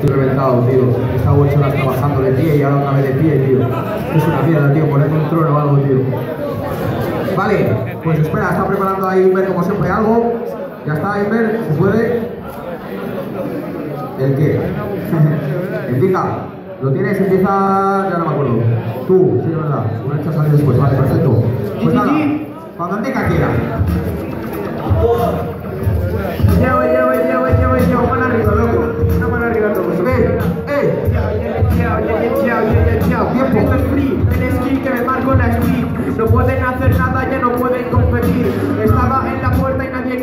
Estoy reventado, tío. He estado ocho horas trabajando de pie y ahora otra vez de pie, tío. Es una mierda, tío. Ponerme un trono o algo, tío. Vale, pues espera, está preparando ahí Inver como siempre algo. Ya está, Inver, se puede. ¿El qué? Empieza. ¿Lo tienes? Empieza. Ya no me acuerdo. Tú, sí, es verdad. Una hecha salir después. Vale, perfecto. Pues nada, cuando Antica quiera.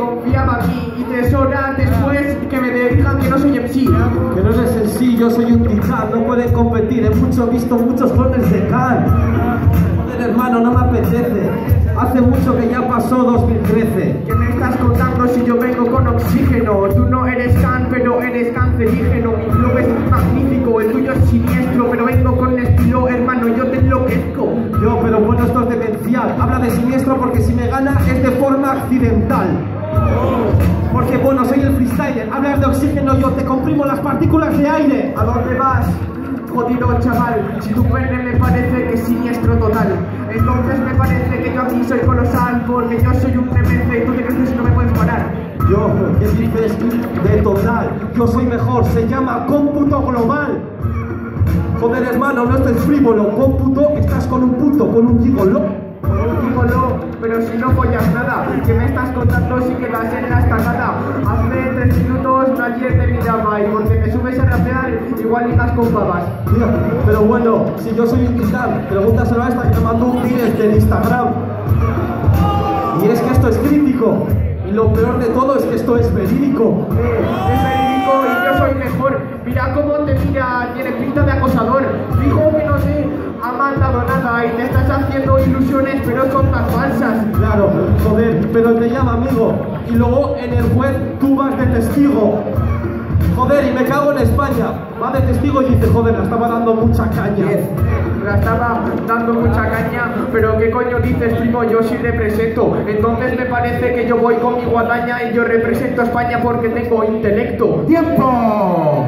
Confiaba en mí. Y tres horas después que me digan que no soy MC. Que no eres en sí, yo soy un titán, no pueden competir, he mucho visto muchos cortes de can. Joder hermano, no me apetece, hace mucho que ya pasó 2013. ¿Qué me estás contando si yo vengo con oxígeno? Tú no eres can, pero eres cancerígeno. Mi flow es magnífico, el tuyo es siniestro, pero vengo con estilo, hermano, yo te enloquezco. Yo, pero bueno, esto es demencial, habla de siniestro porque si me gana es de forma accidental. Porque bueno, soy el freestyler, hablas de oxígeno, yo te comprimo las partículas de aire. ¿A dónde vas? Jodido chaval, si tu pene me parece que es siniestro total Entonces me parece que yo aquí soy colosal Porque yo soy un demente y tú te crees que no me puedes parar Yo, ¿qué dices de total? Yo soy mejor, se llama cómputo global. Joder hermano, no estés frívolo, cómputo, estás con un punto, con un gigolo. Pero si no follas nada ¿Qué me estás contando si quedas en la estacada? Hace tres minutos nadie te miraba Y porque me subes a rapear igual ligas con babas Tío, pero bueno, si yo soy un titán, pregúntaselo a esta que me mandó un vídeo del Instagram. Y es que esto es crítico. Y lo peor de todo es que esto es verídico. Eh, es verídico y yo soy mejor Mira cómo te mira, tiene pinta de acosador Dijo que no te ha mandado nada Y te estás haciendo ilusiones pero son tan falsas pero te llama amigo. Y luego en el juez tú vas de testigo. Joder, y me cago en España. Va de testigo y dice, joder, la estaba dando mucha caña. La estaba dando mucha caña, pero ¿qué coño dices, primo? Yo sí represento. Entonces me parece que yo voy con mi guadaña y yo represento a España porque tengo intelecto. ¡Tiempo!